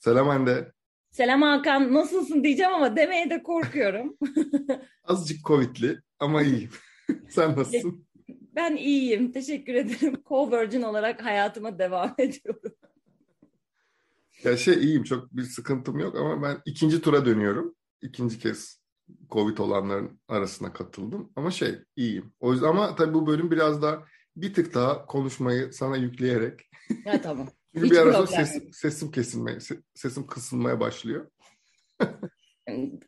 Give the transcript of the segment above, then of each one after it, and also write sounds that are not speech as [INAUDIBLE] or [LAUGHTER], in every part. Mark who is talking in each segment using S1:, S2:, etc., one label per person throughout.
S1: Selam Hande.
S2: Selam Hakan, nasılsın diyeceğim ama demeye de korkuyorum. [LAUGHS]
S1: Azıcık Covid'li ama iyiyim. [LAUGHS] Sen nasılsın?
S2: Ben iyiyim, teşekkür ederim. Co-Virgin olarak hayatıma devam [LAUGHS] ediyorum.
S1: Ya şey iyiyim, çok bir sıkıntım yok ama ben ikinci tura dönüyorum. İkinci kez Covid olanların arasına katıldım. Ama şey iyiyim. O yüzden ama tabii bu bölüm biraz daha bir tık daha konuşmayı sana yükleyerek.
S2: Ya tamam.
S1: Çünkü
S2: Hiç
S1: bir ara sonra
S2: problem
S1: sesim, kesilmeye, se- sesim kısılmaya başlıyor.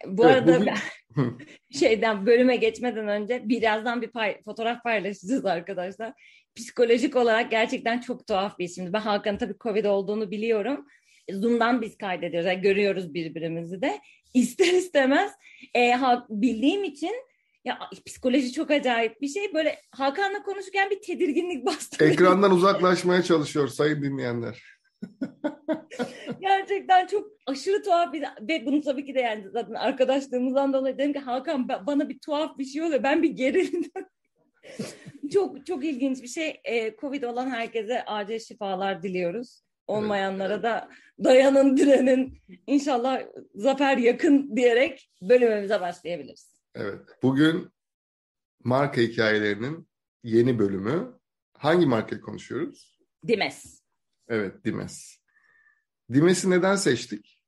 S2: Bu
S1: Evet,
S2: arada
S1: bugün-
S2: ben [LAUGHS] şeyden bölüme geçmeden önce birazdan bir pay- fotoğraf paylaşacağız arkadaşlar. Psikolojik olarak gerçekten çok tuhaf bir şimdi. Ben Hakan'ın tabii Covid olduğunu biliyorum. Zoom'dan biz kaydediyoruz. Yani görüyoruz birbirimizi de. İster istemez e, ha- bildiğim için ya psikoloji çok acayip bir şey. Böyle Hakan'la konuşurken bir tedirginlik [LAUGHS] bastı.
S1: Ekrandan uzaklaşmaya çalışıyor sayın dinleyenler. [LAUGHS]
S2: Gerçekten çok aşırı tuhaf bir ve bunu tabii ki de yani zaten arkadaşlığımızdan dolayı dedim ki Hakan ba- bana bir tuhaf bir şey oluyor. Ben bir gerildim. [LAUGHS] çok çok ilginç bir şey. Ee, Covid olan herkese acil şifalar diliyoruz. Olmayanlara da dayanın, direnin. İnşallah zafer yakın diyerek bölümümüze başlayabiliriz.
S1: Evet. Bugün marka hikayelerinin yeni bölümü. Hangi markayı konuşuyoruz?
S2: Dimes.
S1: Evet, Dimes. Dimes'i neden seçtik?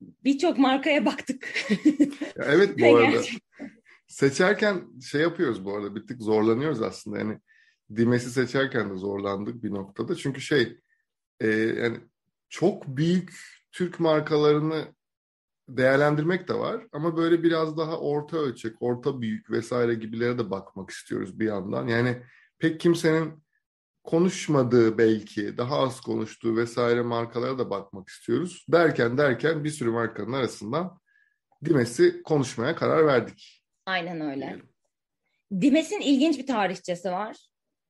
S2: Birçok markaya baktık.
S1: Evet bu [LAUGHS] arada seçerken şey yapıyoruz bu arada bir tık zorlanıyoruz aslında. Yani Dimes'i seçerken de zorlandık bir noktada. Çünkü şey e, yani çok büyük Türk markalarını değerlendirmek de var ama böyle biraz daha orta ölçek, orta büyük vesaire gibilere de bakmak istiyoruz bir yandan. Yani pek kimsenin konuşmadığı belki daha az konuştuğu vesaire markalara da bakmak istiyoruz. Derken derken bir sürü markanın arasından Dimes'i konuşmaya karar verdik.
S2: Aynen öyle. Dimes'in ilginç bir tarihçesi var.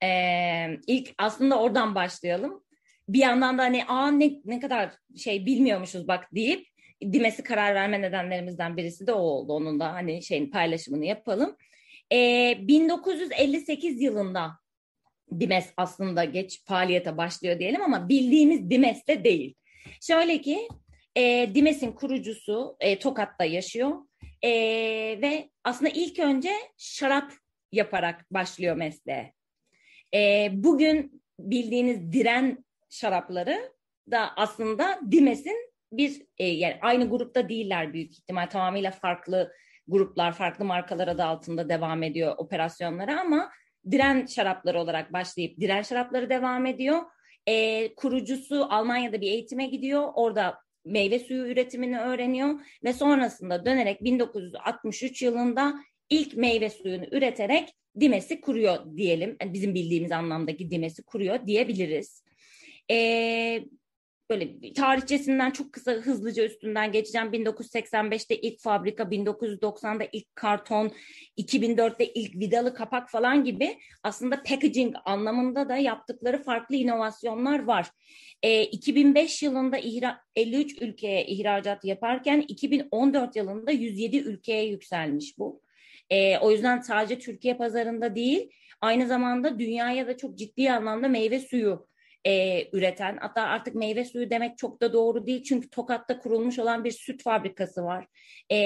S2: Ee, ilk aslında oradan başlayalım. Bir yandan da hani aa ne, ne kadar şey bilmiyormuşuz bak deyip Dimes'i karar verme nedenlerimizden birisi de o oldu. Onun da hani şeyin paylaşımını yapalım. Ee, 1958 yılında Dimes aslında geç faaliyete başlıyor diyelim ama bildiğimiz Dimes de değil. Şöyle ki e, Dimes'in kurucusu e, Tokat'ta yaşıyor. E, ve aslında ilk önce şarap yaparak başlıyor mesleğe. E, bugün bildiğiniz diren şarapları da aslında Dimes'in bir e, yani aynı grupta değiller büyük ihtimal tamamıyla farklı gruplar, farklı markalar adı altında devam ediyor operasyonları ama diren şarapları olarak başlayıp diren şarapları devam ediyor. E, kurucusu Almanya'da bir eğitime gidiyor. Orada meyve suyu üretimini öğreniyor ve sonrasında dönerek 1963 yılında ilk meyve suyunu üreterek Dimes'i kuruyor diyelim. Bizim bildiğimiz anlamdaki Dimes'i kuruyor diyebiliriz. Ee, böyle tarihçesinden çok kısa hızlıca üstünden geçeceğim. 1985'te ilk fabrika, 1990'da ilk karton, 2004'te ilk vidalı kapak falan gibi aslında packaging anlamında da yaptıkları farklı inovasyonlar var. E, 2005 yılında ihra 53 ülkeye ihracat yaparken 2014 yılında 107 ülkeye yükselmiş bu. E, o yüzden sadece Türkiye pazarında değil, aynı zamanda dünyaya da çok ciddi anlamda meyve suyu e, üreten, hatta artık meyve suyu demek çok da doğru değil çünkü Tokat'ta kurulmuş olan bir süt fabrikası var. E,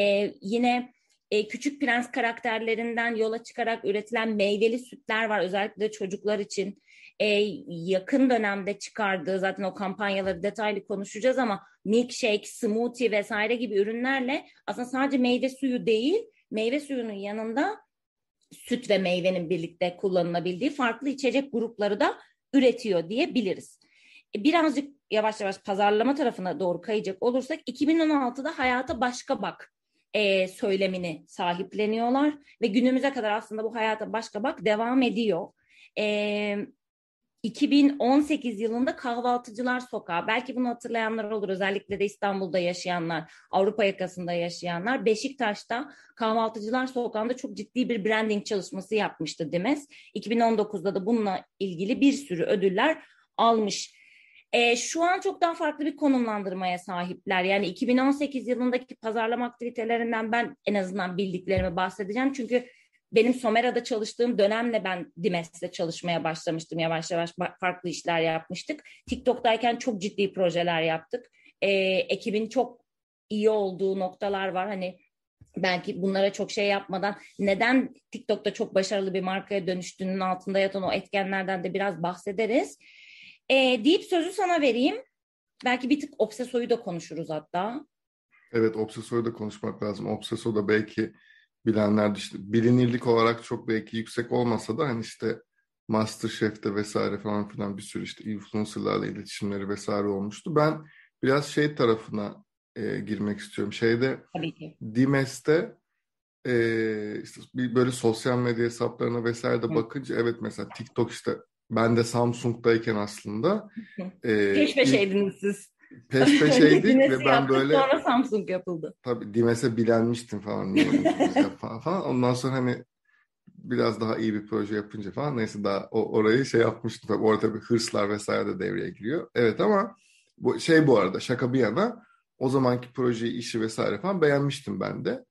S2: yine e, Küçük Prens karakterlerinden yola çıkarak üretilen meyveli sütler var özellikle çocuklar için. E, yakın dönemde çıkardığı zaten o kampanyaları detaylı konuşacağız ama milkshake, smoothie vesaire gibi ürünlerle aslında sadece meyve suyu değil, meyve suyunun yanında süt ve meyvenin birlikte kullanılabildiği farklı içecek grupları da üretiyor diyebiliriz. E, Birazcık yavaş yavaş pazarlama tarafına doğru kayacak olursak 2016'da hayata başka bak e, söylemini sahipleniyorlar ve günümüze kadar aslında bu hayata başka bak devam ediyor. E, 2018 yılında Kahvaltıcılar Sokağı, belki bunu hatırlayanlar olur özellikle de İstanbul'da yaşayanlar, Avrupa yakasında yaşayanlar, Beşiktaş'ta Kahvaltıcılar Sokağı'nda çok ciddi bir branding çalışması yapmıştı Dimes. 2019'da da bununla ilgili bir sürü ödüller almış. E, şu an çok daha farklı bir konumlandırmaya sahipler. Yani 2018 yılındaki pazarlama aktivitelerinden ben en azından bildiklerimi bahsedeceğim. Çünkü benim Somera'da çalıştığım dönemle ben Dimes'le çalışmaya başlamıştım. Yavaş yavaş farklı işler yapmıştık. TikTok'tayken çok ciddi projeler yaptık. E, ekibin çok iyi olduğu noktalar var. Hani belki bunlara çok şey yapmadan neden TikTok'ta çok başarılı bir markaya dönüştüğünün altında yatan o etkenlerden de biraz bahsederiz. E, deyip sözü sana vereyim. Belki bir tık Obseso'yu da konuşuruz hatta.
S1: Evet Obseso'yu da konuşmak lazım. Obseso da belki bilenler işte bilinirlik olarak çok belki yüksek olmasa da hani işte Masterchef'te vesaire falan filan bir sürü işte influencerlarla iletişimleri vesaire olmuştu. Ben biraz şey tarafına e, girmek istiyorum. Şeyde. Dimes'te e, işte bir böyle sosyal medya hesaplarına vesaire de bakınca evet mesela TikTok işte ben de Samsung'dayken aslında
S2: e, peş peşeydiniz siz.
S1: Peş peşeydik [LAUGHS] ve ben böyle
S2: sonra Samsung yapıldı.
S1: Tabii Dimes'e bilenmiştim falan, falan falan. Ondan sonra hani biraz daha iyi bir proje yapınca falan neyse daha o, orayı şey yapmıştım. Tabii orada tabii hırslar vesaire de devreye giriyor. Evet ama bu şey bu arada şaka bir yana o zamanki projeyi, işi vesaire falan beğenmiştim ben de.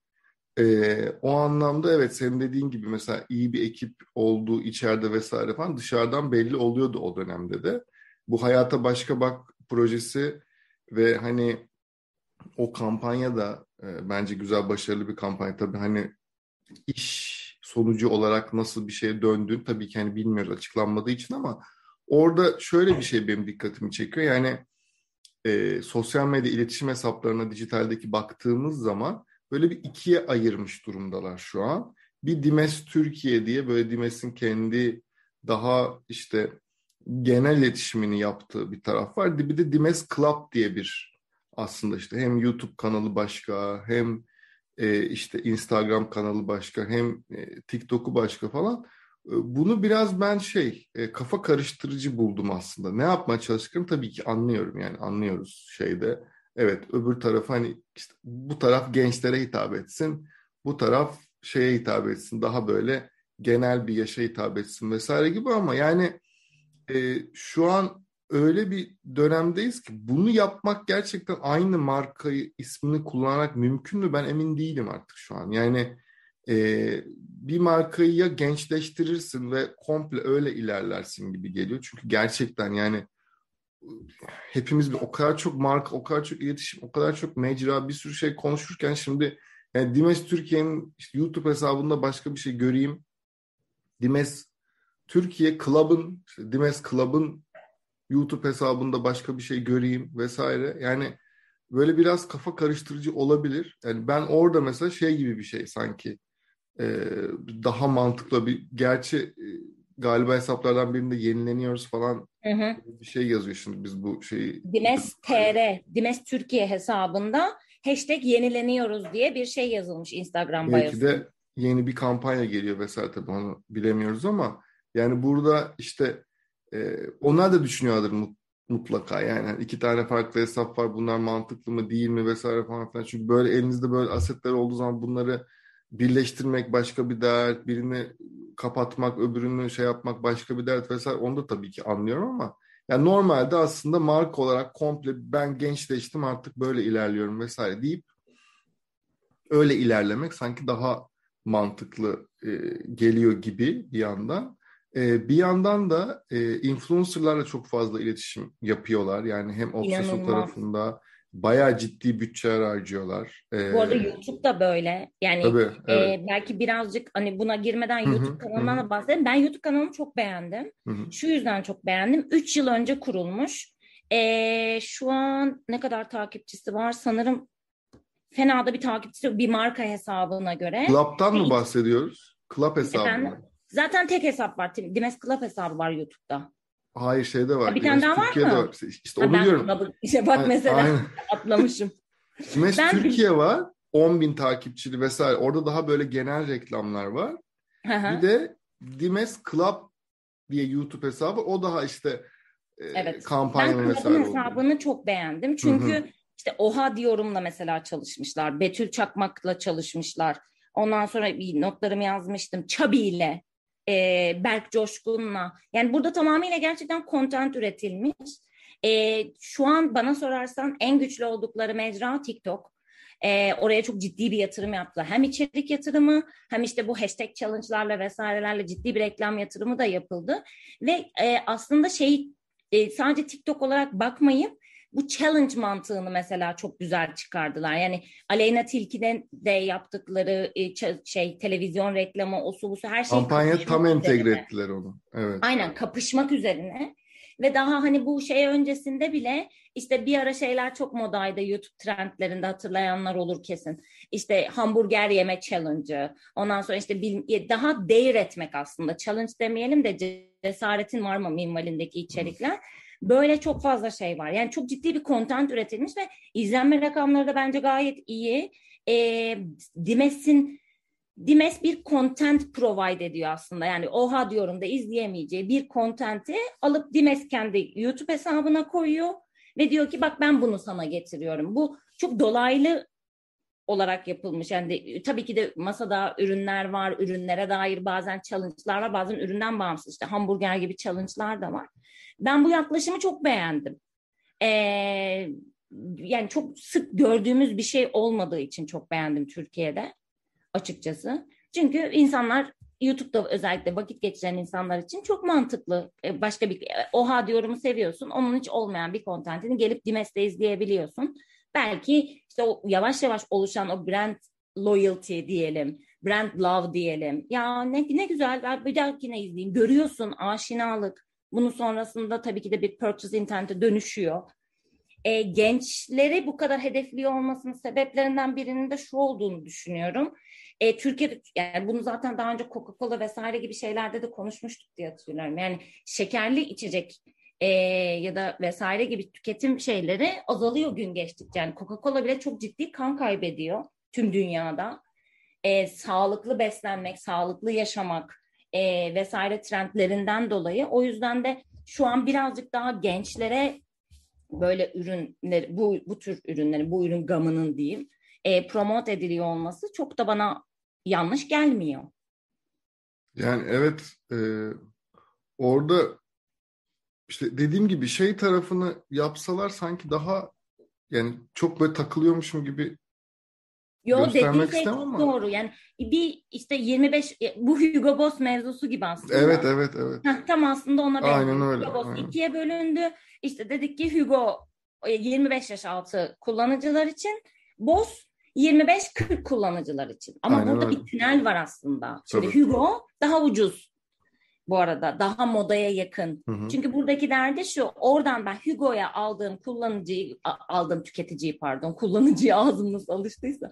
S1: Ee, o anlamda evet senin dediğin gibi mesela iyi bir ekip olduğu içeride vesaire falan dışarıdan belli oluyordu o dönemde de. Bu Hayata Başka Bak projesi ve hani o kampanya da e, bence güzel başarılı bir kampanya. Tabii hani iş sonucu olarak nasıl bir şeye döndüğünü tabii ki hani bilmiyoruz açıklanmadığı için ama orada şöyle bir şey benim dikkatimi çekiyor. Yani e, sosyal medya iletişim hesaplarına dijitaldeki baktığımız zaman böyle bir ikiye ayırmış durumdalar şu an. Bir Dimes Türkiye diye böyle Dimes'in kendi daha işte genel iletişimini yaptığı bir taraf var. Bir de Dimes Club diye bir aslında işte hem YouTube kanalı başka hem e, işte Instagram kanalı başka hem e, TikTok'u başka falan. E, bunu biraz ben şey kafa karıştırıcı buldum aslında. Ne yapmaya çalıştıklarını tabii ki anlıyorum yani anlıyoruz şeyde. Evet öbür taraf hani işte bu taraf gençlere hitap etsin. Bu taraf şeye hitap etsin. Daha böyle genel bir yaşa hitap etsin vesaire gibi ama yani e, şu an öyle bir dönemdeyiz ki bunu yapmak gerçekten aynı markayı ismini kullanarak mümkün mü ben emin değilim artık şu an. Yani e, bir markayı ya gençleştirirsin ve komple öyle ilerlersin gibi geliyor. Çünkü gerçekten yani hepimiz bir o kadar çok marka, o kadar çok iletişim, o kadar çok mecra, bir sürü şey konuşurken şimdi yani Dimes Türkiye'nin işte YouTube hesabında başka bir şey göreyim. Dimes Türkiye Club'ın, işte Dimes Club'ın YouTube hesabında başka bir şey göreyim vesaire. Yani böyle biraz kafa karıştırıcı olabilir. Yani ben orada mesela şey gibi bir şey sanki e, daha mantıklı bir gerçi e, galiba hesaplardan birinde yenileniyoruz falan hı hı. bir şey yazıyor şimdi biz bu şeyi.
S2: Dimes TR, Dimes Türkiye hesabında hashtag yenileniyoruz diye bir şey yazılmış Instagram
S1: Belki biosunda. de yeni bir kampanya geliyor vesaire tabii onu bilemiyoruz ama yani burada işte e, onlar da düşünüyorlar mutlaka yani hani iki tane farklı hesap var bunlar mantıklı mı değil mi vesaire falan filan çünkü böyle elinizde böyle asetler olduğu zaman bunları birleştirmek başka bir dert birini kapatmak öbürünü şey yapmak başka bir dert vesaire onu da tabii ki anlıyorum ama yani normalde aslında marka olarak komple ben gençleştim artık böyle ilerliyorum vesaire deyip öyle ilerlemek sanki daha mantıklı e, geliyor gibi bir yandan. E, bir yandan da e, influencerlarla çok fazla iletişim yapıyorlar. Yani hem Obsession tarafında bayağı ciddi bütçeler harcıyorlar.
S2: Ee, Bu arada YouTube da böyle. Yani tabii, evet. e, belki birazcık hani buna girmeden YouTube kanalından da bahsedelim. Ben YouTube kanalımı çok beğendim. Hı-hı. Şu yüzden çok beğendim. Üç yıl önce kurulmuş. E, şu an ne kadar takipçisi var? Sanırım fena da bir takipçisi bir marka hesabına göre.
S1: Club'tan mı bahsediyoruz? Club hesabı Efendim?
S2: Zaten tek hesap var. Dimes Club hesabı var YouTube'da.
S1: Hayır şeyde var.
S2: Ha, bir tane daha var Türkiye'de mı? Var.
S1: İşte onu ben diyorum.
S2: İşte bak mesela Aynen. [LAUGHS] atlamışım.
S1: Dimes ben... Türkiye var. 10 bin takipçili vesaire. Orada daha böyle genel reklamlar var. bir de Dimes Club diye YouTube hesabı. O daha işte e, evet. kampanya
S2: ben vesaire Ben hesabını çok beğendim. Çünkü Hı-hı. işte Oha diyorumla mesela çalışmışlar. Betül Çakmak'la çalışmışlar. Ondan sonra bir notlarımı yazmıştım. Çabi ile e, Berk Coşkun'la. Yani burada tamamıyla gerçekten content üretilmiş. E, şu an bana sorarsan en güçlü oldukları mecra TikTok. E, oraya çok ciddi bir yatırım yaptılar. Hem içerik yatırımı hem işte bu hashtag challenge'larla vesairelerle ciddi bir reklam yatırımı da yapıldı. Ve e, aslında şey e, sadece TikTok olarak bakmayıp bu challenge mantığını mesela çok güzel çıkardılar. Yani Aleyna Tilki'den de yaptıkları e, şey televizyon reklamı, o su, bu su her şey
S1: Kampanya tam entegre ettiler onu. Evet.
S2: Aynen kapışmak üzerine. Ve daha hani bu şey öncesinde bile işte bir ara şeyler çok modaydı YouTube trendlerinde hatırlayanlar olur kesin. İşte hamburger yeme challenge'ı. Ondan sonra işte bir, daha değer etmek aslında. Challenge demeyelim de cesaretin var mı minvalindeki içerikler. Böyle çok fazla şey var. Yani çok ciddi bir content üretilmiş ve izlenme rakamları da bence gayet iyi. E, Dimes'in Dimes bir content provide ediyor aslında. Yani oha diyorum da izleyemeyeceği bir content'i alıp Dimes kendi YouTube hesabına koyuyor ve diyor ki bak ben bunu sana getiriyorum. Bu çok dolaylı olarak yapılmış. Yani tabii ki de masada ürünler var, ürünlere dair bazen challenge'lar var, bazen üründen bağımsız işte hamburger gibi challenge'lar da var. Ben bu yaklaşımı çok beğendim. Ee, yani çok sık gördüğümüz bir şey olmadığı için çok beğendim Türkiye'de açıkçası. Çünkü insanlar YouTube'da özellikle vakit geçiren insanlar için çok mantıklı. Ee, başka bir oha diyorumu seviyorsun. Onun hiç olmayan bir kontentini gelip Dimes'te izleyebiliyorsun. Belki işte o yavaş yavaş oluşan o brand loyalty diyelim, brand love diyelim. Ya ne, ne güzel ben bir dahakine izleyeyim. Görüyorsun aşinalık. Bunun sonrasında tabii ki de bir purchase intent'e dönüşüyor. E, gençleri bu kadar hedefliyor olmasının sebeplerinden birinin de şu olduğunu düşünüyorum. E, Türkiye'de yani bunu zaten daha önce Coca-Cola vesaire gibi şeylerde de konuşmuştuk diye hatırlıyorum. Yani şekerli içecek e, ya da vesaire gibi tüketim şeyleri azalıyor gün geçtikçe. Yani Coca-Cola bile çok ciddi kan kaybediyor tüm dünyada. E, sağlıklı beslenmek, sağlıklı yaşamak e, vesaire trendlerinden dolayı. O yüzden de şu an birazcık daha gençlere böyle ürünler, bu, bu tür ürünlerin, bu ürün gamının diyeyim, e, promote ediliyor olması çok da bana yanlış gelmiyor.
S1: Yani evet e, orada işte dediğim gibi şey tarafını yapsalar sanki daha yani çok böyle takılıyormuşum gibi
S2: Yo dediğin şey çok ama. doğru. Yani bir işte 25 e, bu Hugo Boss mevzusu gibi aslında.
S1: Evet evet evet.
S2: Heh, tam aslında ona
S1: benziyor. Aynen öyle.
S2: Hugo Boss
S1: aynen.
S2: ikiye bölündü. İşte dedik ki Hugo 25 e, yaş altı kullanıcılar için, Boss 25-40 kullanıcılar için. Ama Aynen burada öyle. bir tünel var aslında. Şimdi Tabii. Hugo daha ucuz bu arada. Daha modaya yakın. Hı hı. Çünkü buradaki derdi şu. Oradan ben Hugo'ya aldığım kullanıcıyı, aldığım tüketiciyi pardon, kullanıcıyı [LAUGHS] ağzım nasıl alıştıysa.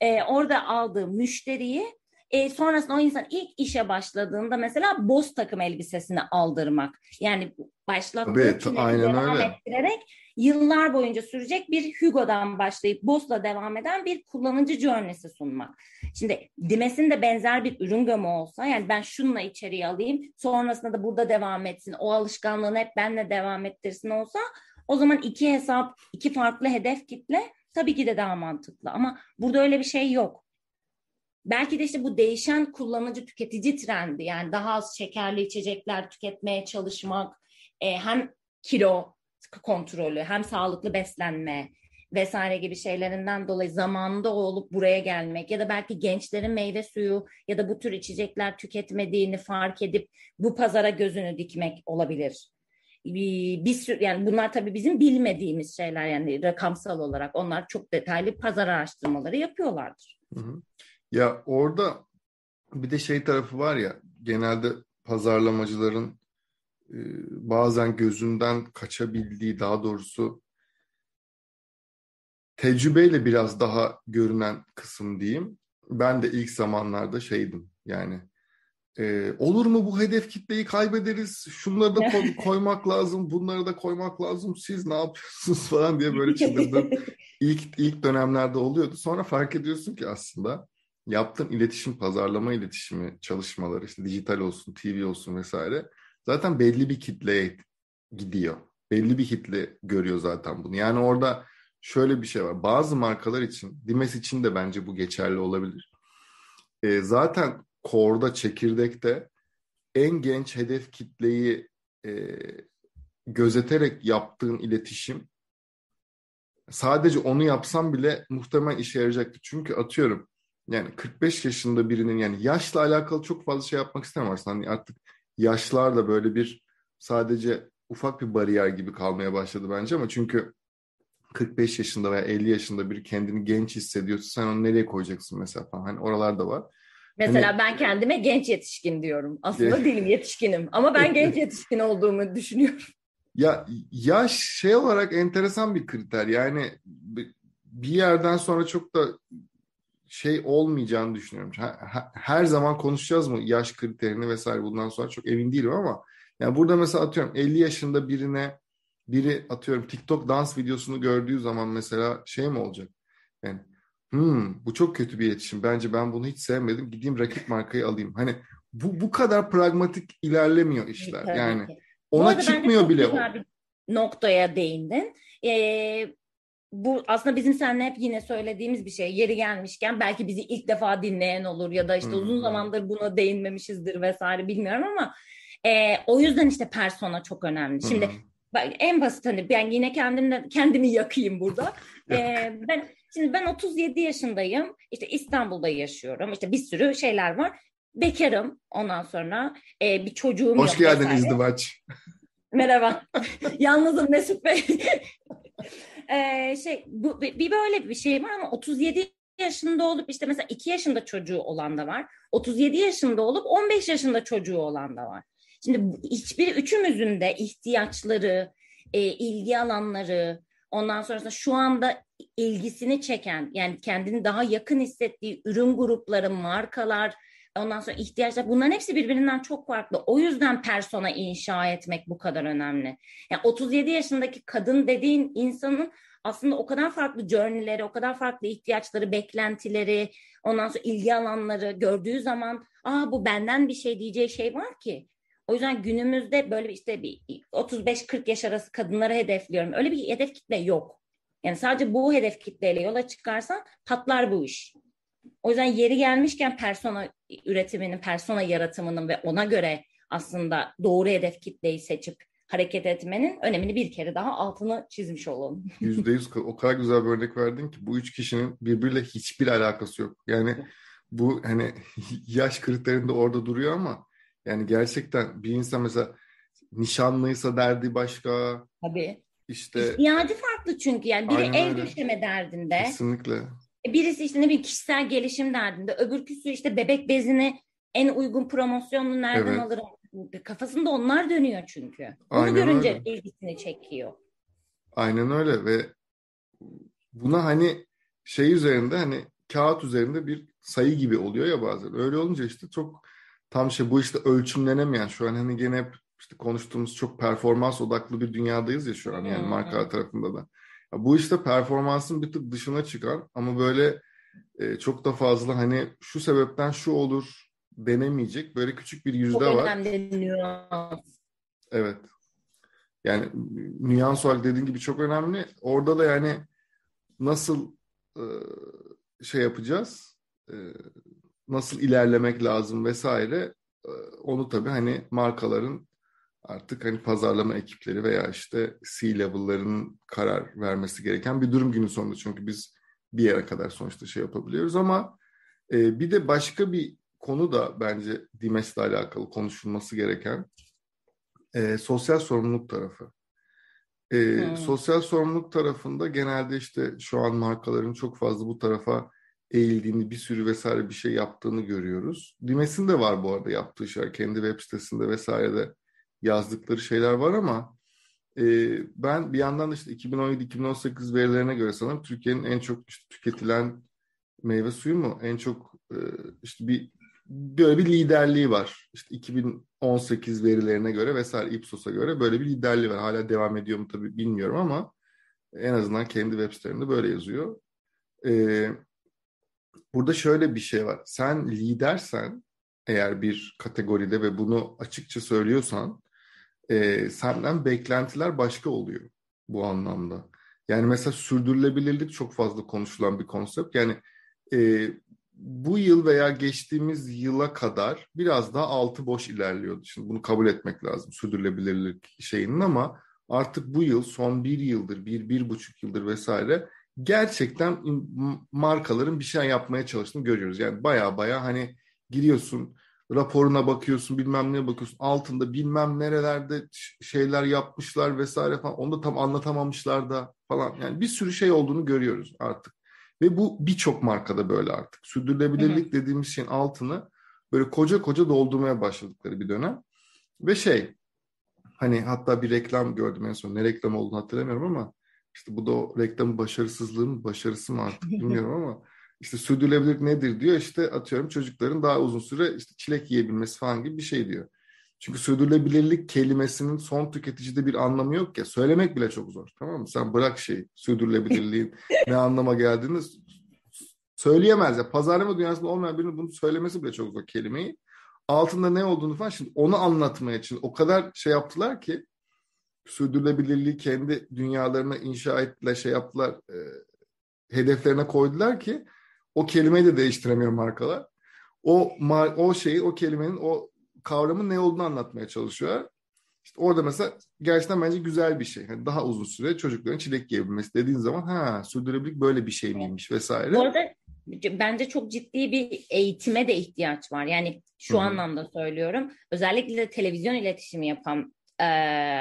S2: e, orada aldığım müşteriyi e, sonrasında o insan ilk işe başladığında mesela boz takım elbisesini aldırmak. Yani başlattığı evet, devam öyle. ettirerek yıllar boyunca sürecek bir Hugo'dan başlayıp Boss'la devam eden bir kullanıcı journey'si sunmak. Şimdi Dimes'in de benzer bir ürün gamı olsa yani ben şununla içeriye alayım sonrasında da burada devam etsin o alışkanlığını hep benle devam ettirsin olsa o zaman iki hesap iki farklı hedef kitle tabii ki de daha mantıklı ama burada öyle bir şey yok. Belki de işte bu değişen kullanıcı tüketici trendi yani daha az şekerli içecekler tüketmeye çalışmak e, hem kilo kontrolü hem sağlıklı beslenme vesaire gibi şeylerinden dolayı zamanında olup buraya gelmek ya da belki gençlerin meyve suyu ya da bu tür içecekler tüketmediğini fark edip bu pazara gözünü dikmek olabilir. Bir, bir sürü yani bunlar tabii bizim bilmediğimiz şeyler yani rakamsal olarak onlar çok detaylı pazar araştırmaları yapıyorlardır.
S1: Hı hı. Ya orada bir de şey tarafı var ya genelde pazarlamacıların bazen gözünden kaçabildiği daha doğrusu tecrübeyle biraz daha görünen kısım diyeyim. Ben de ilk zamanlarda şeydim yani e, olur mu bu hedef kitleyi kaybederiz şunları da koy, [LAUGHS] koymak lazım bunları da koymak lazım siz ne yapıyorsunuz [LAUGHS] falan diye böyle çıldırdım. ilk, ilk dönemlerde oluyordu sonra fark ediyorsun ki aslında yaptığın iletişim pazarlama iletişimi çalışmaları işte dijital olsun TV olsun vesaire zaten belli bir kitleye gidiyor. Belli bir kitle görüyor zaten bunu. Yani orada şöyle bir şey var. Bazı markalar için, Dimes için de bence bu geçerli olabilir. E, zaten Core'da, çekirdekte en genç hedef kitleyi e, gözeterek yaptığın iletişim sadece onu yapsam bile muhtemelen işe yarayacaktı. Çünkü atıyorum yani 45 yaşında birinin yani yaşla alakalı çok fazla şey yapmak istemezsin. Hani artık yaşlar da böyle bir sadece ufak bir bariyer gibi kalmaya başladı bence ama çünkü 45 yaşında veya 50 yaşında biri kendini genç hissediyorsa sen onu nereye koyacaksın mesela falan. Hani oralar da var.
S2: Mesela hani... ben kendime genç yetişkin diyorum. Aslında değilim yetişkinim ama ben [LAUGHS] genç yetişkin olduğumu düşünüyorum.
S1: Ya yaş şey olarak enteresan bir kriter. Yani bir yerden sonra çok da şey olmayacağını düşünüyorum. Her zaman konuşacağız mı yaş kriterini vesaire bundan sonra çok emin değilim ama yani burada mesela atıyorum 50 yaşında birine biri atıyorum TikTok dans videosunu gördüğü zaman mesela şey mi olacak? Yani hmm, bu çok kötü bir iletişim. Bence ben bunu hiç sevmedim. Gideyim rakip markayı alayım. Hani bu bu kadar pragmatik ilerlemiyor işler. Tabii yani ki. ona çıkmıyor bile o. Bir
S2: noktaya değindin. Ee, bu aslında bizim seninle hep yine söylediğimiz bir şey. Yeri gelmişken belki bizi ilk defa dinleyen olur ya da işte hmm. uzun zamandır buna değinmemişizdir vesaire bilmiyorum ama e, o yüzden işte persona çok önemli. Şimdi hmm. en basit hani ben yine kendimden kendimi yakayım burada. [LAUGHS] ee, ben şimdi ben 37 yaşındayım. İşte İstanbul'da yaşıyorum. İşte bir sürü şeyler var. Bekarım ondan sonra e, bir çocuğum
S1: Hoş yok. Hoş geldin izdivaç.
S2: Merhaba. [LAUGHS] Yalnızım Mesut Bey. [LAUGHS] ee, şey bu bir böyle bir şey var ama 37 yaşında olup işte mesela 2 yaşında çocuğu olan da var. 37 yaşında olup 15 yaşında çocuğu olan da var. Şimdi hiçbir üçümüzün de ihtiyaçları, e, ilgi alanları, ondan sonrasında şu anda ilgisini çeken yani kendini daha yakın hissettiği ürün grupları, markalar, ondan sonra ihtiyaçlar bunların hepsi birbirinden çok farklı. O yüzden persona inşa etmek bu kadar önemli. Yani 37 yaşındaki kadın dediğin insanın aslında o kadar farklı journey'leri, o kadar farklı ihtiyaçları, beklentileri, ondan sonra ilgi alanları gördüğü zaman aa bu benden bir şey diyeceği şey var ki. O yüzden günümüzde böyle işte bir 35-40 yaş arası kadınları hedefliyorum. Öyle bir hedef kitle yok. Yani sadece bu hedef kitleyle yola çıkarsan patlar bu iş. O yüzden yeri gelmişken persona üretiminin, persona yaratımının ve ona göre aslında doğru hedef kitleyi seçip hareket etmenin önemini bir kere daha altını çizmiş olalım. [LAUGHS]
S1: Yüzde yüz o kadar güzel bir örnek verdin ki bu üç kişinin birbiriyle hiçbir alakası yok. Yani bu hani [LAUGHS] yaş kriterinde orada duruyor ama yani gerçekten bir insan mesela nişanlıysa derdi başka.
S2: Tabii. İşte ihtiyacı farklı çünkü yani biri ev döşeme derdinde.
S1: Kesinlikle.
S2: E, birisi işte ne bileyim kişisel gelişim derdinde, öbürküsü işte bebek bezini en uygun promosyonunu nereden evet. alırım? Kafasında onlar dönüyor çünkü. Bunu Aynen görünce öyle. ilgisini çekiyor.
S1: Aynen öyle ve buna hani şey üzerinde hani kağıt üzerinde bir sayı gibi oluyor ya bazen. Öyle olunca işte çok tam şey bu işte ölçümlenemeyen şu an hani gene hep işte konuştuğumuz çok performans odaklı bir dünyadayız ya şu an yani marka tarafında da. Bu işte performansın bir tık dışına çıkar ama böyle e, çok da fazla hani şu sebepten şu olur denemeyecek böyle küçük bir yüzde çok var. Çok önemli nüans. Evet. Yani nüans olarak dediğin gibi çok önemli. Orada da yani nasıl e, şey yapacağız? E, nasıl ilerlemek lazım vesaire e, onu tabii hani markaların artık hani pazarlama ekipleri veya işte C-level'ların karar vermesi gereken bir durum günün sonunda. Çünkü biz bir yere kadar sonuçta şey yapabiliyoruz ama e, bir de başka bir konu da bence Dimes'le alakalı konuşulması gereken e, sosyal sorumluluk tarafı. E, hmm. Sosyal sorumluluk tarafında genelde işte şu an markaların çok fazla bu tarafa eğildiğini, bir sürü vesaire bir şey yaptığını görüyoruz. Dimes'in de var bu arada yaptığı şeyler. Kendi web sitesinde vesaire de yazdıkları şeyler var ama e, ben bir yandan da işte 2017-2018 verilerine göre sanırım Türkiye'nin en çok işte tüketilen meyve suyu mu? En çok e, işte bir böyle bir liderliği var. İşte 2018 verilerine göre vesaire Ipsos'a göre böyle bir liderliği var. Hala devam ediyor mu tabii bilmiyorum ama en azından kendi web sitelerinde böyle yazıyor. Ee, burada şöyle bir şey var. Sen lidersen eğer bir kategoride ve bunu açıkça söylüyorsan e, senden beklentiler başka oluyor bu anlamda. Yani mesela sürdürülebilirlik çok fazla konuşulan bir konsept. Yani e, bu yıl veya geçtiğimiz yıla kadar biraz daha altı boş ilerliyordu. Şimdi bunu kabul etmek lazım sürdürülebilirlik şeyinin ama artık bu yıl son bir yıldır, bir, bir buçuk yıldır vesaire gerçekten markaların bir şey yapmaya çalıştığını görüyoruz. Yani baya baya hani giriyorsun raporuna bakıyorsun bilmem ne bakıyorsun. Altında bilmem nerelerde şeyler yapmışlar vesaire falan. Onu da tam anlatamamışlar da falan. Yani bir sürü şey olduğunu görüyoruz artık. Ve bu birçok markada böyle artık. Sürdürülebilirlik Hı-hı. dediğimiz şeyin altını böyle koca koca doldurmaya başladıkları bir dönem. Ve şey hani hatta bir reklam gördüm en son. Ne reklam olduğunu hatırlamıyorum ama işte bu da o reklamın başarısızlığı mı başarısı mı artık [LAUGHS] bilmiyorum ama işte sürdürülebilirlik nedir diyor işte atıyorum çocukların daha uzun süre işte çilek yiyebilmesi falan gibi bir şey diyor. Çünkü sürdürülebilirlik kelimesinin son tüketicide bir anlamı yok ya. Söylemek bile çok zor. Tamam mı? Sen bırak şey sürdürülebilirliğin [LAUGHS] ne anlama geldiğini söyleyemez ya. Pazarlama dünyasında olmayan birinin bunu söylemesi bile çok zor kelimeyi. Altında ne olduğunu falan şimdi onu anlatmaya için o kadar şey yaptılar ki sürdürülebilirliği kendi dünyalarına inşa ettiler, şey yaptılar, e, hedeflerine koydular ki o kelimeyi de değiştiremiyor markalar. O o şeyi, o kelimenin, o kavramın ne olduğunu anlatmaya çalışıyor. İşte orada mesela gerçekten bence güzel bir şey. Yani daha uzun süre çocukların çilek yiyebilmesi dediğin zaman ha sürdürülebilirlik böyle bir şey miymiş vesaire.
S2: Bu arada bence çok ciddi bir eğitime de ihtiyaç var. Yani şu Hı-hı. anlamda söylüyorum. Özellikle de televizyon iletişimi yapan e,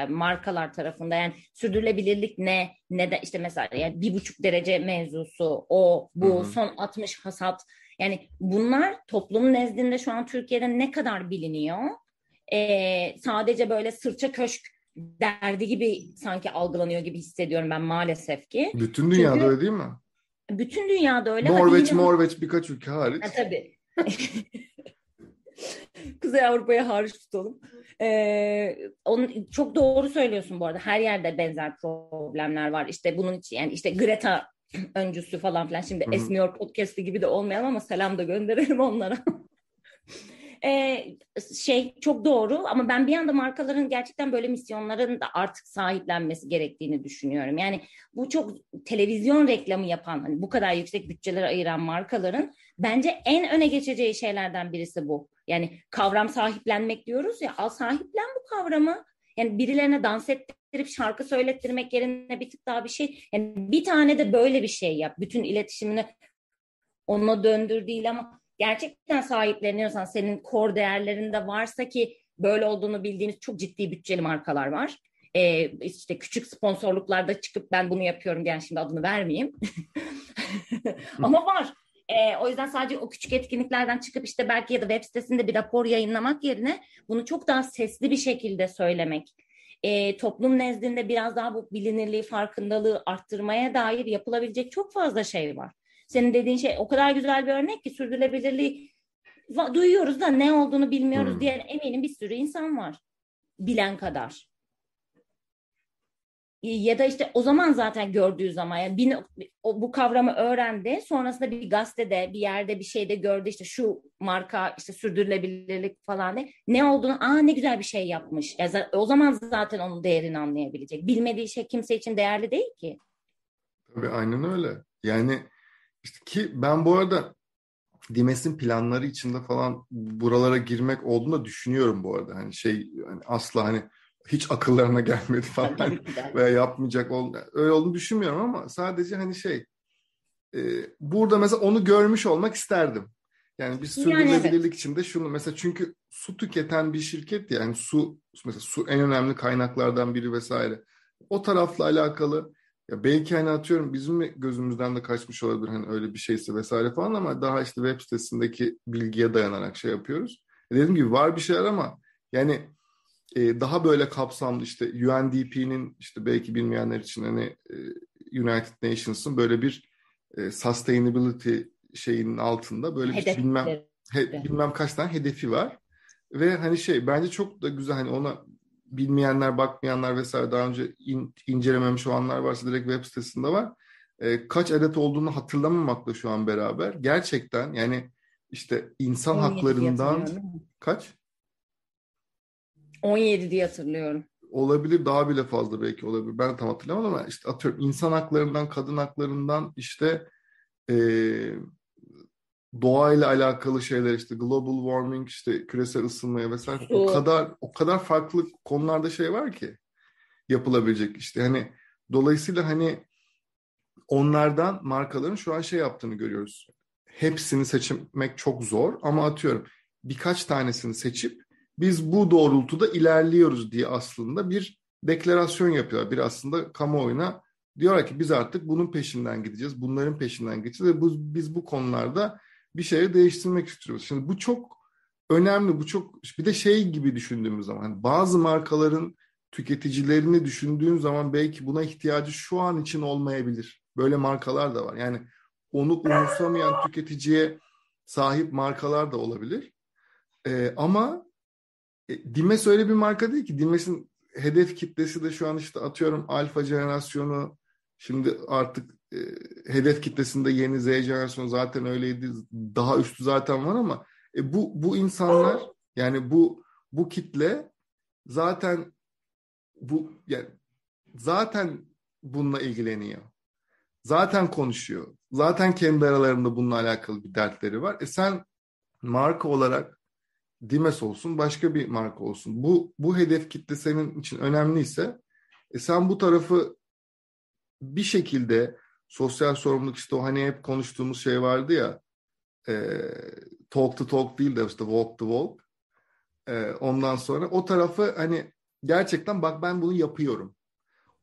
S2: markalar tarafında yani sürdürülebilirlik ne ne de işte mesela yani bir buçuk derece mevzusu o bu Hı-hı. son 60 hasat yani bunlar toplumun nezdinde şu an Türkiye'de ne kadar biliniyor e, sadece böyle sırça köşk derdi gibi sanki algılanıyor gibi hissediyorum ben maalesef ki.
S1: Bütün dünyada Çünkü, öyle değil mi?
S2: Bütün dünyada öyle.
S1: Norveç, Norveç birkaç ülke hariç.
S2: Ha, tabii. [LAUGHS] [LAUGHS] Kuzey Avrupa'ya hariç tutalım. Ee, onun, çok doğru söylüyorsun bu arada. Her yerde benzer problemler var. İşte bunun için yani işte Greta [CLEARS THROAT] öncüsü falan filan. Şimdi Hı-hı. Esmiyor podcast'ı gibi de olmayalım ama selam da gönderelim onlara. [LAUGHS] ee, şey çok doğru ama ben bir anda markaların gerçekten böyle misyonların da artık sahiplenmesi gerektiğini düşünüyorum. Yani bu çok televizyon reklamı yapan hani bu kadar yüksek bütçeler ayıran markaların bence en öne geçeceği şeylerden birisi bu. Yani kavram sahiplenmek diyoruz ya al sahiplen bu kavramı. Yani birilerine dans ettirip şarkı söylettirmek yerine bir tık daha bir şey. Yani bir tane de böyle bir şey yap. Bütün iletişimini ona döndür değil ama gerçekten sahipleniyorsan senin kor değerlerinde varsa ki böyle olduğunu bildiğimiz çok ciddi bütçeli markalar var. Ee, işte küçük sponsorluklarda çıkıp ben bunu yapıyorum diyen şimdi adını vermeyeyim. [LAUGHS] Ama var. E, o yüzden sadece o küçük etkinliklerden çıkıp işte belki ya da web sitesinde bir rapor yayınlamak yerine bunu çok daha sesli bir şekilde söylemek, e, toplum nezdinde biraz daha bu bilinirliği, farkındalığı arttırmaya dair yapılabilecek çok fazla şey var. Senin dediğin şey o kadar güzel bir örnek ki sürdürülebilirliği duyuyoruz da ne olduğunu bilmiyoruz hmm. diyen eminim bir sürü insan var. Bilen kadar ya da işte o zaman zaten gördüğü zaman yani bir, o, bu kavramı öğrendi. Sonrasında bir gazetede bir yerde bir şeyde gördü işte şu marka işte sürdürülebilirlik falan ne, ne olduğunu aa ne güzel bir şey yapmış. Yani o zaman zaten onun değerini anlayabilecek. Bilmediği şey kimse için değerli değil ki.
S1: Tabii aynen öyle. Yani ki ben bu arada Dimes'in planları içinde falan buralara girmek olduğunu da düşünüyorum bu arada. Hani şey hani asla hani hiç akıllarına gelmedi falan veya yapmayacak ol öyle olduğunu düşünmüyorum ama sadece hani şey e, burada mesela onu görmüş olmak isterdim. Yani bir sürdürülebilirlik yani evet. içinde şunu mesela çünkü su tüketen bir şirket yani su mesela su en önemli kaynaklardan biri vesaire. O tarafla alakalı ya belki hani atıyorum bizim gözümüzden de kaçmış olabilir hani öyle bir şeyse vesaire falan ama daha işte web sitesindeki bilgiye dayanarak şey yapıyoruz. Dediğim gibi var bir şeyler ama yani e, daha böyle kapsamlı işte UNDP'nin işte belki bilmeyenler için hani e, United Nations'ın böyle bir e, sustainability şeyinin altında böyle bir bilmem he, bilmem kaç tane hedefi var. Ve hani şey bence çok da güzel hani ona bilmeyenler, bakmayanlar vesaire daha önce in, incelememiş olanlar varsa direkt web sitesinde var. E, kaç adet olduğunu hatırlamamakla şu an beraber. Gerçekten yani işte insan haklarından kaç?
S2: 17 diye hatırlıyorum.
S1: Olabilir daha bile fazla belki olabilir. Ben tam hatırlamam ama işte atıyorum insan haklarından, kadın haklarından işte e, doğayla alakalı şeyler işte global warming işte küresel ısınmaya vesaire o, kadar o kadar farklı konularda şey var ki. yapılabilecek işte hani dolayısıyla hani onlardan markaların şu an şey yaptığını görüyoruz. Hepsini seçmek çok zor ama atıyorum birkaç tanesini seçip biz bu doğrultuda ilerliyoruz diye aslında bir deklarasyon yapıyorlar. Bir aslında kamuoyuna diyorlar ki biz artık bunun peşinden gideceğiz, bunların peşinden gideceğiz ve bu, biz bu konularda bir şeyi değiştirmek istiyoruz. Şimdi bu çok önemli, bu çok bir de şey gibi düşündüğümüz zaman hani bazı markaların tüketicilerini düşündüğün zaman belki buna ihtiyacı şu an için olmayabilir. Böyle markalar da var. Yani onu umursamayan tüketiciye sahip markalar da olabilir. Ee, ama e, Dimes öyle bir marka değil ki. Dimes'in hedef kitlesi de şu an işte atıyorum alfa jenerasyonu şimdi artık e, hedef kitlesinde yeni Z jenerasyonu zaten öyleydi. Daha üstü zaten var ama e, bu bu insanlar yani bu bu kitle zaten bu yani zaten bununla ilgileniyor. Zaten konuşuyor. Zaten kendi aralarında bununla alakalı bir dertleri var. E sen marka olarak Dimes olsun, başka bir marka olsun. Bu bu hedef kitle senin için önemliyse e sen bu tarafı bir şekilde sosyal sorumluluk işte o hani hep konuştuğumuz şey vardı ya e, talk to talk değil de işte walk to walk. E, ondan sonra o tarafı hani gerçekten bak ben bunu yapıyorum.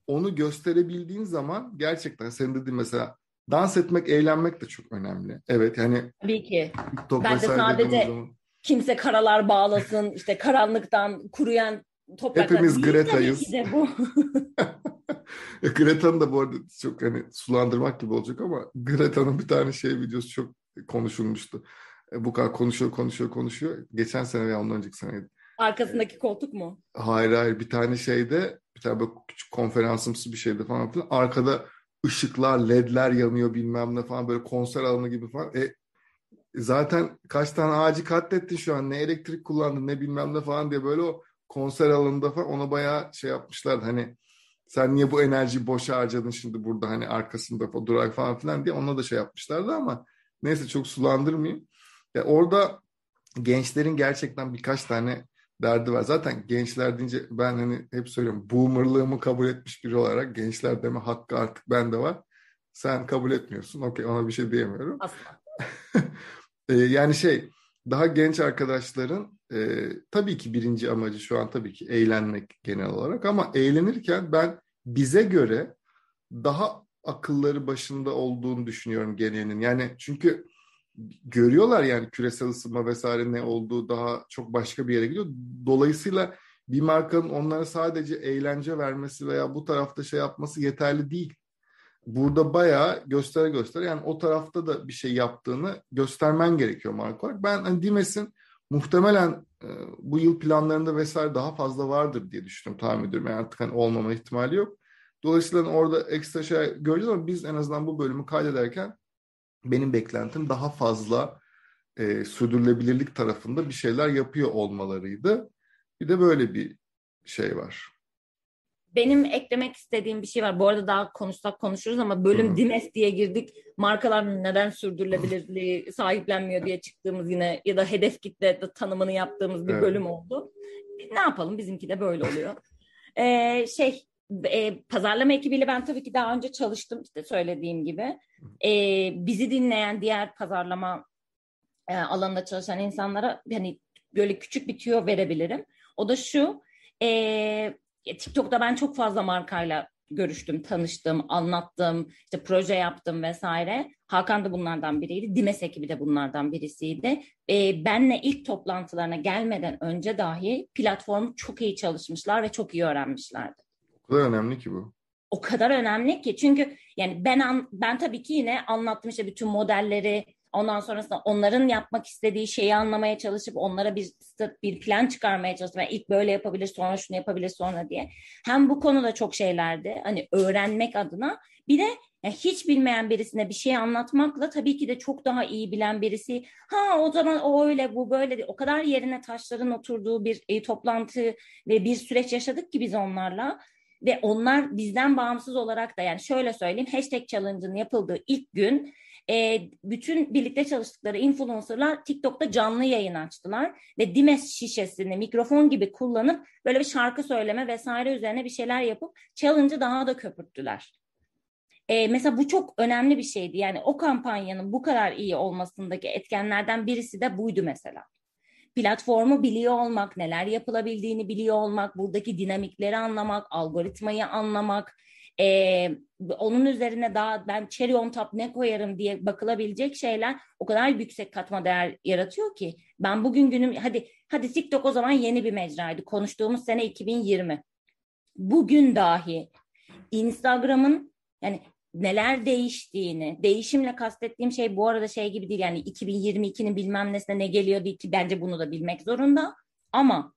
S1: Onu gösterebildiğin zaman gerçekten senin dediğin mesela dans etmek, eğlenmek de çok önemli. Evet yani.
S2: Tabii ki. ben de sadece zaman... kimse karalar bağlasın, işte karanlıktan kuruyan topraklar.
S1: Hepimiz Greta'yız. Bu. [LAUGHS] [LAUGHS] Greta'nın da bu arada çok hani sulandırmak gibi olacak ama Greta'nın bir tane şey videosu çok konuşulmuştu. E, bu kadar konuşuyor, konuşuyor, konuşuyor. Geçen sene veya ondan önceki seneydi.
S2: Arkasındaki koltuk mu?
S1: Hayır hayır bir tane şeyde bir tane böyle küçük konferansımsı bir şeydi falan filan. Arkada ışıklar, ledler yanıyor bilmem ne falan böyle konser alanı gibi falan. E, zaten kaç tane ağacı katlettin şu an ne elektrik kullandın ne bilmem ne falan diye böyle o konser alanında falan ona bayağı şey yapmışlardı. Hani sen niye bu enerjiyi boşa harcadın şimdi burada hani arkasında durak falan filan diye ona da şey yapmışlardı ama neyse çok sulandırmayayım. Ya orada gençlerin gerçekten birkaç tane derdi var. Zaten gençler deyince ben hani hep söylüyorum boomerlığımı kabul etmiş biri olarak gençler deme hakkı artık bende var. Sen kabul etmiyorsun. Okey ona bir şey diyemiyorum.
S2: Asla. [LAUGHS]
S1: Ee, yani şey daha genç arkadaşların e, tabii ki birinci amacı şu an tabii ki eğlenmek genel olarak ama eğlenirken ben bize göre daha akılları başında olduğunu düşünüyorum genelinin. Yani çünkü görüyorlar yani küresel ısınma vesaire ne olduğu daha çok başka bir yere gidiyor. Dolayısıyla bir markanın onlara sadece eğlence vermesi veya bu tarafta şey yapması yeterli değil. Burada bayağı göstere göstere yani o tarafta da bir şey yaptığını göstermen gerekiyor marka olarak. Ben hani Dimes'in muhtemelen e, bu yıl planlarında vesaire daha fazla vardır diye düşünüyorum tahmin ediyorum. Yani artık hani olmama ihtimali yok. Dolayısıyla hani orada ekstra şey göreceğiz ama biz en azından bu bölümü kaydederken benim beklentim daha fazla e, sürdürülebilirlik tarafında bir şeyler yapıyor olmalarıydı. Bir de böyle bir şey var.
S2: Benim eklemek istediğim bir şey var. Bu arada daha konuşsak konuşuruz ama bölüm Hı. Dimes diye girdik. Markalar neden sürdürülebilirliği [LAUGHS] sahiplenmiyor diye çıktığımız yine ya da hedef kitle tanımını yaptığımız bir evet. bölüm oldu. Ne yapalım bizimki de böyle oluyor. ee, şey e, pazarlama ekibiyle ben tabii ki daha önce çalıştım işte söylediğim gibi. E, bizi dinleyen diğer pazarlama e, alanında çalışan insanlara hani böyle küçük bir tüyo verebilirim. O da şu, e, TikTok'ta ben çok fazla markayla görüştüm, tanıştım, anlattım, işte proje yaptım vesaire. Hakan da bunlardan biriydi. Dimes ekibi de bunlardan birisiydi. E, benle ilk toplantılarına gelmeden önce dahi platformu çok iyi çalışmışlar ve çok iyi öğrenmişlerdi.
S1: O kadar önemli ki bu.
S2: O kadar önemli ki çünkü yani ben ben tabii ki yine anlattım işte bütün modelleri ondan sonrasında onların yapmak istediği şeyi anlamaya çalışıp onlara bir bir plan çıkarmaya çalıştım. Yani ilk böyle yapabilir sonra şunu yapabilir sonra diye. Hem bu konuda çok şeylerdi hani öğrenmek adına bir de yani hiç bilmeyen birisine bir şey anlatmakla tabii ki de çok daha iyi bilen birisi ha o zaman o öyle bu böyle o kadar yerine taşların oturduğu bir e, toplantı ve bir süreç yaşadık ki biz onlarla ve onlar bizden bağımsız olarak da yani şöyle söyleyeyim hashtag challenge'ın yapıldığı ilk gün e, bütün birlikte çalıştıkları influencerlar TikTok'ta canlı yayın açtılar ve Dimes şişesini mikrofon gibi kullanıp böyle bir şarkı söyleme vesaire üzerine bir şeyler yapıp challenge'ı daha da köpürttüler. E, mesela bu çok önemli bir şeydi. Yani o kampanyanın bu kadar iyi olmasındaki etkenlerden birisi de buydu mesela. Platformu biliyor olmak, neler yapılabildiğini biliyor olmak, buradaki dinamikleri anlamak, algoritmayı anlamak, e, onun üzerine daha ben cherry on top ne koyarım diye bakılabilecek şeyler o kadar yüksek katma değer yaratıyor ki ben bugün günüm hadi hadi TikTok o zaman yeni bir mecraydı. Konuştuğumuz sene 2020. Bugün dahi Instagram'ın yani neler değiştiğini, değişimle kastettiğim şey bu arada şey gibi değil yani 2022'nin bilmem nesine ne geliyordu ki bence bunu da bilmek zorunda ama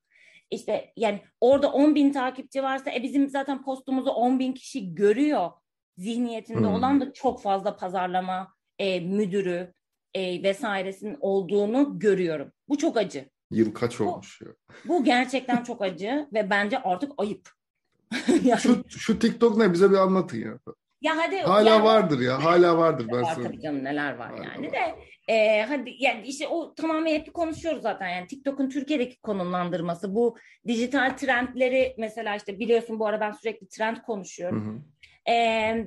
S2: işte yani orada 10 bin takipçi varsa e bizim zaten postumuzu 10 bin kişi görüyor zihniyetinde hmm. olan da çok fazla pazarlama e, müdürü e, vesairesinin olduğunu görüyorum. Bu çok acı.
S1: Yıl kaç bu, olmuş ya?
S2: Bu gerçekten çok acı ve bence artık ayıp. [LAUGHS]
S1: yani, şu, şu TikTok ne bize bir anlatın ya.
S2: Ya hadi
S1: hala ya, vardır ya hala vardır ben
S2: var, Tabii canım neler var hala yani var. de e, hadi yani işte o tamamen hep konuşuyoruz zaten yani TikTok'un Türkiye'deki konumlandırması bu dijital trendleri mesela işte biliyorsun bu ara ben sürekli trend konuşuyorum. Hı hı. E,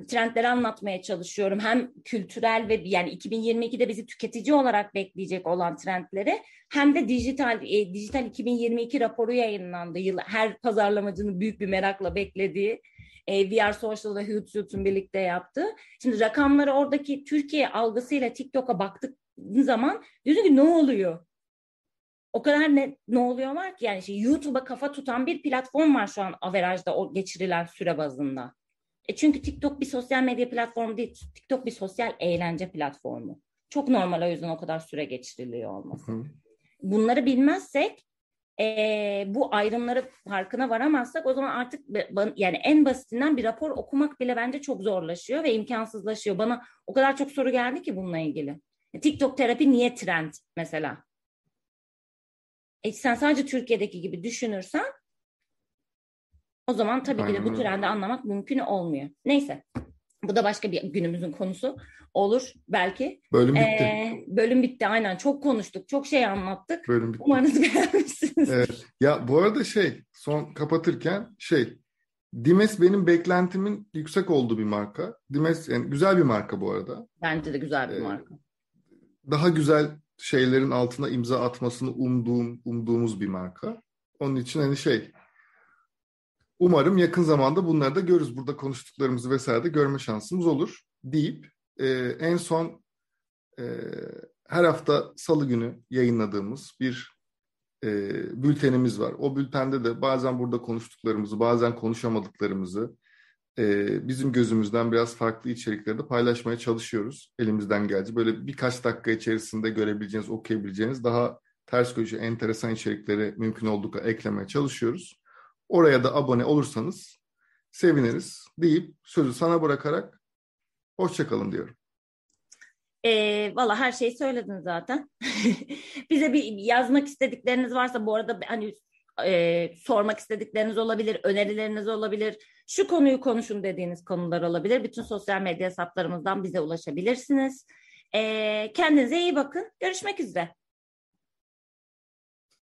S2: trendleri anlatmaya çalışıyorum. Hem kültürel ve yani 2022'de bizi tüketici olarak bekleyecek olan trendleri hem de dijital e, dijital 2022 raporu yayınlandı. Yıl, her pazarlamacının büyük bir merakla beklediği e, VR Social ve Hootsuite'un birlikte yaptığı. Şimdi rakamları oradaki Türkiye algısıyla TikTok'a baktık zaman diyorsun ki ne oluyor? O kadar ne, ne oluyor var ki yani işte YouTube'a kafa tutan bir platform var şu an averajda o geçirilen süre bazında. E çünkü TikTok bir sosyal medya platformu değil. TikTok bir sosyal eğlence platformu. Çok normal o yüzden o kadar süre geçiriliyor olması. Hı. Bunları bilmezsek e, bu ayrımları farkına varamazsak o zaman artık yani en basitinden bir rapor okumak bile bence çok zorlaşıyor ve imkansızlaşıyor. Bana o kadar çok soru geldi ki bununla ilgili. TikTok terapi niye trend mesela? E sen sadece Türkiye'deki gibi düşünürsen o zaman tabii ki de bu trendi anlamak mümkün olmuyor. Neyse. Bu da başka bir günümüzün konusu olur belki.
S1: Bölüm bitti. Ee,
S2: bölüm bitti aynen. Çok konuştuk. Çok şey anlattık. Bölüm bitti. Umarız [LAUGHS] beğenmişsiniz.
S1: Evet. Ya bu arada şey son kapatırken şey Dimes benim beklentimin yüksek olduğu bir marka. Dimes yani güzel bir marka bu arada.
S2: Bence de güzel bir ee, marka
S1: daha güzel şeylerin altına imza atmasını umduğum, umduğumuz bir marka. Onun için hani şey umarım yakın zamanda bunları da görürüz. Burada konuştuklarımızı vesaire de görme şansımız olur deyip e, en son e, her hafta salı günü yayınladığımız bir e, bültenimiz var. O bültende de bazen burada konuştuklarımızı, bazen konuşamadıklarımızı, e, bizim gözümüzden biraz farklı içerikleri de paylaşmaya çalışıyoruz elimizden geldi. Böyle birkaç dakika içerisinde görebileceğiniz, okuyabileceğiniz daha ters köşe, enteresan içerikleri mümkün olduğu eklemeye çalışıyoruz. Oraya da abone olursanız seviniriz deyip sözü sana bırakarak hoşçakalın diyorum.
S2: E, Valla her şeyi söyledin zaten. [LAUGHS] Bize bir yazmak istedikleriniz varsa bu arada hani e, sormak istedikleriniz olabilir, önerileriniz olabilir. Şu konuyu konuşun dediğiniz konular olabilir. Bütün sosyal medya hesaplarımızdan bize ulaşabilirsiniz. E, kendinize iyi bakın. Görüşmek üzere.